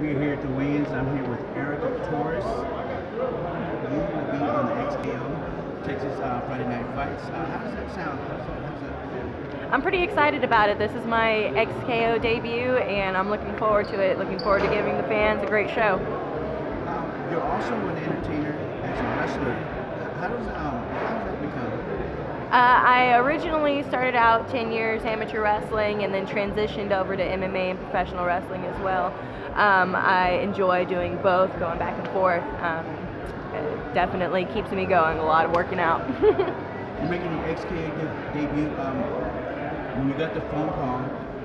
We're here at the weigh-ins. I'm here with Erica Torres. You will be on the XKO Texas uh, Friday Night Fights. Uh, how does that sound? How does that, how does that feel? I'm pretty excited about it. This is my XKO debut, and I'm looking forward to it. Looking forward to giving the fans a great show. Um, you're also an entertainer as a wrestler. How does um, how does that become? Uh, I originally started out 10 years amateur wrestling and then transitioned over to MMA and professional wrestling as well. Um, I enjoy doing both, going back and forth. Um, it definitely keeps me going, a lot of working out. You're making your de- debut. Um, when you got the phone call,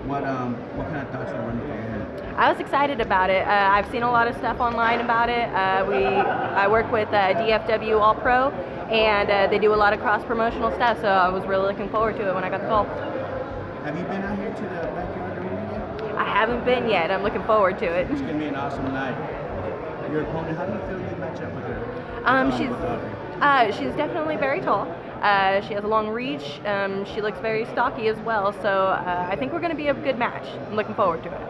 what um, what kind of thoughts were running through your head? I was excited about it. Uh, I've seen a lot of stuff online about it. Uh, we, I work with uh, DFW All Pro, and uh, they do a lot of cross promotional stuff. So I was really looking forward to it when I got the call. Have you been out here to the backyard arena yet? I haven't been yet. I'm looking forward to it. It's gonna be an awesome night. Your opponent, how do you feel you match up with her? Um, she's uh, she's definitely very tall. Uh, she has a long reach. Um, she looks very stocky as well. So uh, I think we're going to be a good match. I'm looking forward to it.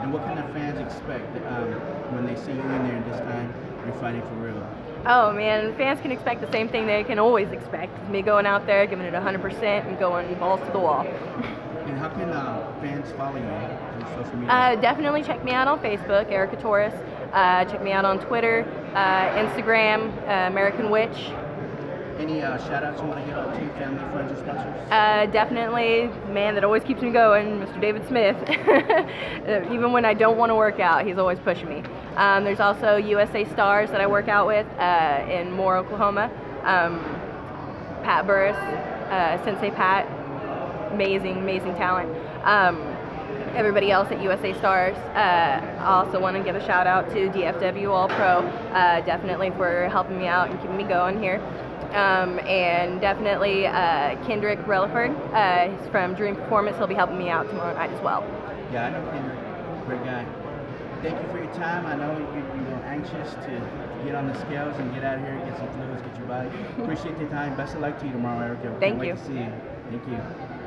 And what can the fans expect um, when they see you in there this time you're fighting for real? Oh man, fans can expect the same thing they can always expect. Me going out there, giving it 100% and going balls to the wall. And how can uh, fans follow you on social media? Uh, definitely check me out on Facebook, Erica Torres. Uh, check me out on Twitter, uh, Instagram, uh, American Witch. Any uh, shout outs you want to give out to family, friends, or sponsors? Uh, definitely, man that always keeps me going, Mr. David Smith. Even when I don't want to work out, he's always pushing me. Um, there's also USA Stars that I work out with uh, in Moore, Oklahoma. Um, Pat Burris, uh, Sensei Pat, amazing, amazing talent. Um, everybody else at USA Stars. Uh, I also want to give a shout out to DFW All Pro, uh, definitely for helping me out and keeping me going here. Um, and definitely uh, Kendrick Relaford, uh, he's from Dream Performance. He'll be helping me out tomorrow night as well. Yeah, I know Kendrick. Great guy. Thank you for your time. I know you, you anxious to get on the scales and get out of here, get some fluids, get your body. Appreciate your time. Best of luck to you tomorrow, Erica. Can't Thank wait to see you. Thank you.